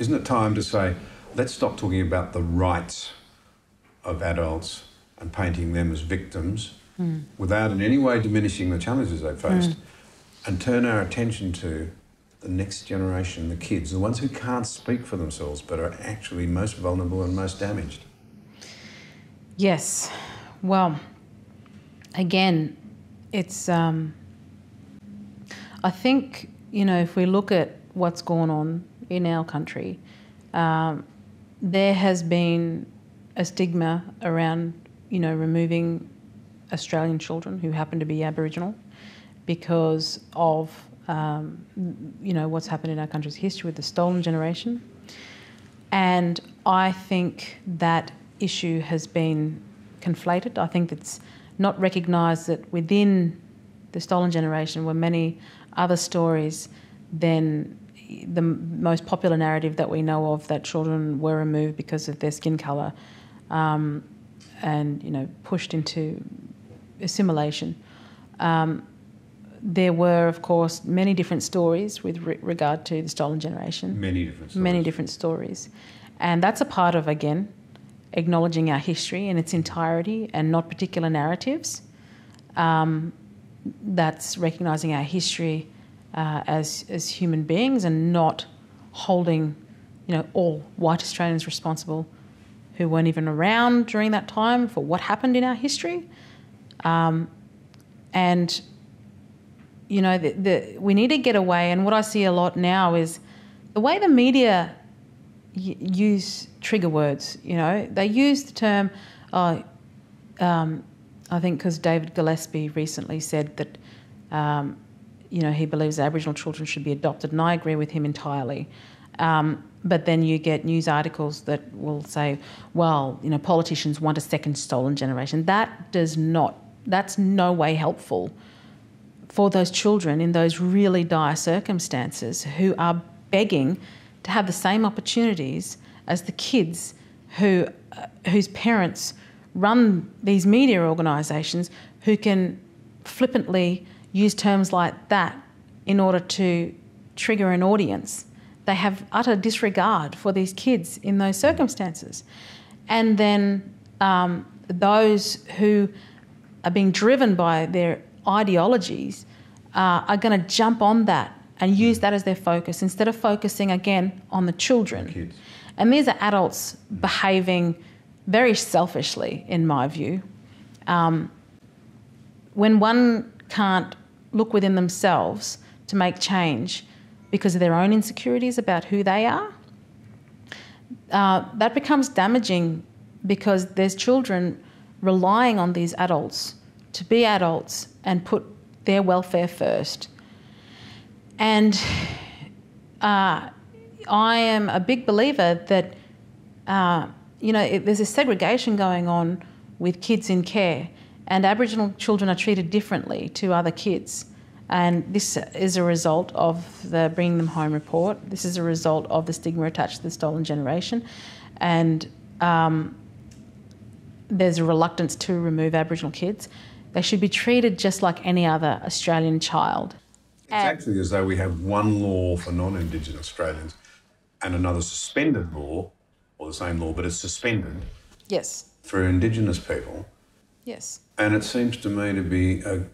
Isn't it time to say, let's stop talking about the rights of adults and painting them as victims without in any way diminishing the challenges they faced and turn our attention to the next generation, the kids, the ones who can't speak for themselves but are actually most vulnerable and most damaged? Yes. Well, again, it's. Um, I think you know if we look at what's gone on in our country, um, there has been a stigma around you know removing Australian children who happen to be Aboriginal because of um, you know what's happened in our country's history with the stolen generation, and I think that issue has been conflated. I think it's not recognised that within the stolen generation were many other stories than the most popular narrative that we know of that children were removed because of their skin colour um, and you know pushed into assimilation. Um, there were, of course, many different stories with re- regard to the stolen generation Many different stories. many different stories. And that's a part of, again, acknowledging our history in its entirety and not particular narratives. Um, that's recognizing our history uh, as, as human beings and not holding, you know, all white Australians responsible who weren't even around during that time for what happened in our history. Um, and you know, the, the, we need to get away. And what I see a lot now is the way the media y- use trigger words. You know, they use the term. Uh, um, I think because David Gillespie recently said that, um, you know, he believes Aboriginal children should be adopted, and I agree with him entirely. Um, but then you get news articles that will say, well, you know, politicians want a second stolen generation. That does not. That's no way helpful for those children in those really dire circumstances who are begging to have the same opportunities as the kids who uh, whose parents run these media organisations who can flippantly use terms like that in order to trigger an audience. They have utter disregard for these kids in those circumstances. And then um, those who are being driven by their ideologies uh, are going to jump on that and use that as their focus instead of focusing again on the children. Kids. And these are adults behaving very selfishly, in my view. Um, when one can't look within themselves to make change because of their own insecurities about who they are, uh, that becomes damaging because there's children relying on these adults to be adults and put their welfare first. And uh, I am a big believer that, uh, you know, it, there's a segregation going on with kids in care, and Aboriginal children are treated differently to other kids. And this is a result of the Bringing Them Home report. This is a result of the stigma attached to the stolen generation. And um, there's a reluctance to remove Aboriginal kids. They should be treated just like any other Australian child. It's actually as though we have one law for non Indigenous Australians and another suspended law, or the same law, but it's suspended Yes, for Indigenous people. Yes, And it seems to me to be a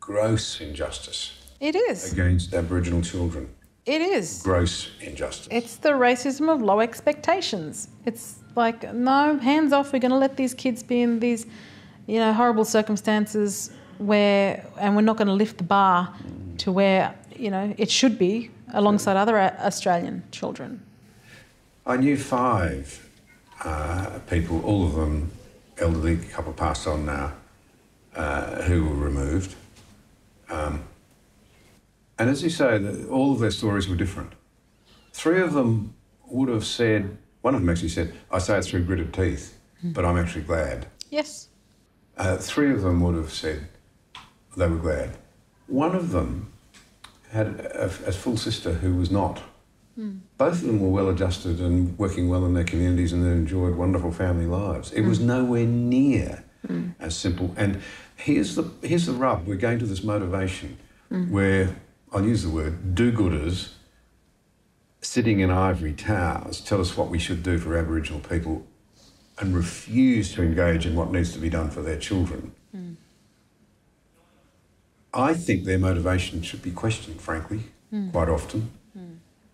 gross injustice it is. against Aboriginal children. It is. Gross injustice. It's the racism of low expectations. It's like, no, hands off. We're going to let these kids be in these, you know, horrible circumstances where, and we're not going to lift the bar to where, you know, it should be alongside other Australian children. I knew five uh, people, all of them elderly, couple passed on now, uh, who were removed. Um, and as you say, all of their stories were different. Three of them would have said, one of them actually said, I say it through gritted teeth, but I'm actually glad. Yes. Uh, three of them would have said they were glad. One of them had a, a full sister who was not. Both of them were well adjusted and working well in their communities and they enjoyed wonderful family lives. It was nowhere near as simple. And here's the, here's the rub we're going to this motivation where, I'll use the word, do gooders sitting in ivory towers tell us what we should do for Aboriginal people and refuse to engage in what needs to be done for their children. Mm. I think their motivation should be questioned, frankly, mm. quite often.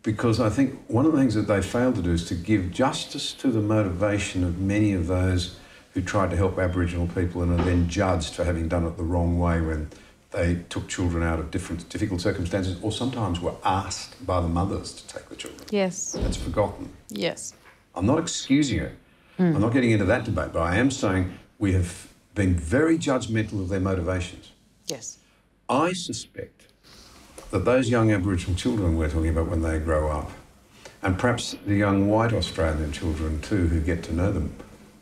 Because I think one of the things that they failed to do is to give justice to the motivation of many of those who tried to help Aboriginal people and are then judged for having done it the wrong way when they took children out of different difficult circumstances or sometimes were asked by the mothers to take the children. Yes. That's forgotten. Yes. I'm not excusing it. Mm. I'm not getting into that debate, but I am saying we have been very judgmental of their motivations. Yes. I suspect that those young Aboriginal children we're talking about when they grow up, and perhaps the young white Australian children too who get to know them,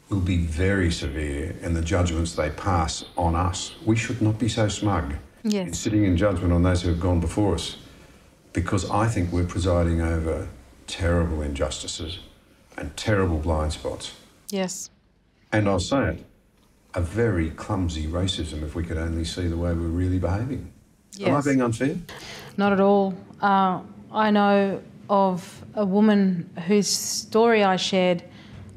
will be very severe in the judgments they pass on us. We should not be so smug yes. in sitting in judgment on those who have gone before us because I think we're presiding over terrible injustices and terrible blind spots. Yes. And I'll say it a very clumsy racism if we could only see the way we're really behaving. Yes. Am I being unfair? Not at all. Uh, I know of a woman whose story I shared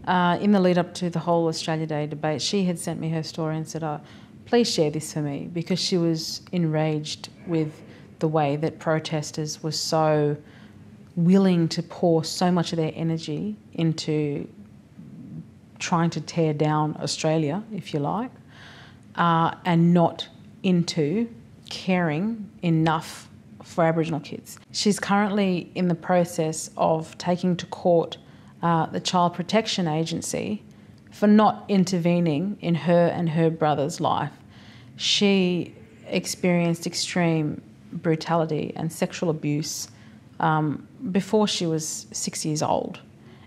uh, in the lead up to the whole Australia Day debate, she had sent me her story and said, oh, please share this for me because she was enraged with the way that protesters were so willing to pour so much of their energy into trying to tear down Australia, if you like, uh, and not into caring enough for Aboriginal kids. She's currently in the process of taking to court uh, the Child Protection Agency for not intervening in her and her brother's life. She experienced extreme brutality and sexual abuse um, before she was six years old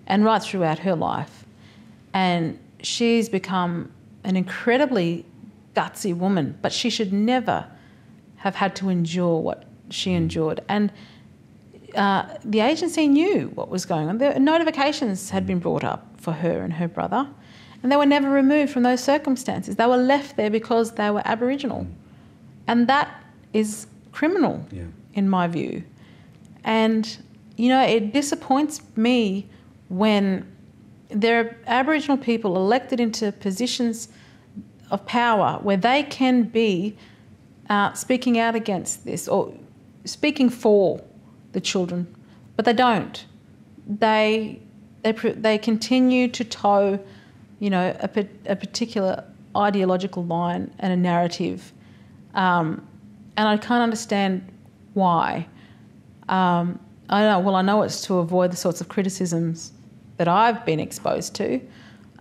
and right throughout her life. And she's become an incredibly gutsy woman, but she should never have had to endure what she endured. And uh, the agency knew what was going on. The notifications had been brought up for her and her brother, and they were never removed from those circumstances. They were left there because they were Aboriginal. And that is criminal, yeah. in my view. And, you know, it disappoints me when there are Aboriginal people elected into positions of power where they can be uh, speaking out against this or speaking for the children, but they don't. They they they continue to toe, you know, a, a particular ideological line and a narrative, um, and I can't understand why. Um, I know. Well, I know it's to avoid the sorts of criticisms that I've been exposed to,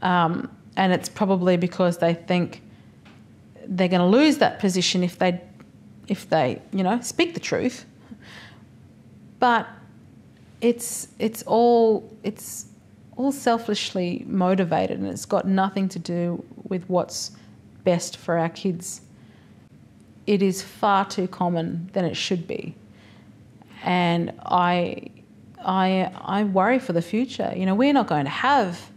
um, and it's probably because they think they're going to lose that position if they, if they, you know, speak the truth but it's it's all it's all selfishly motivated and it's got nothing to do with what's best for our kids. It is far too common than it should be. And I I I worry for the future. You know, we're not going to have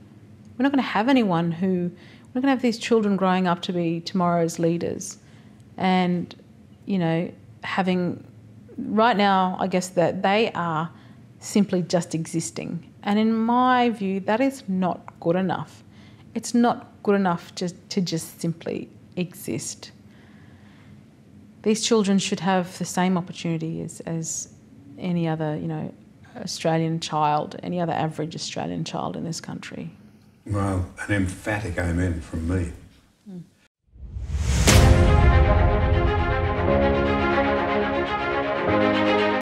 we're not going to have anyone who not going to have these children growing up to be tomorrow's leaders and you know having right now, I guess that they are simply just existing. And in my view, that is not good enough. It's not good enough just to just simply exist. These children should have the same opportunity as, as any other, you know, Australian child, any other average Australian child in this country. Well, an emphatic amen from me.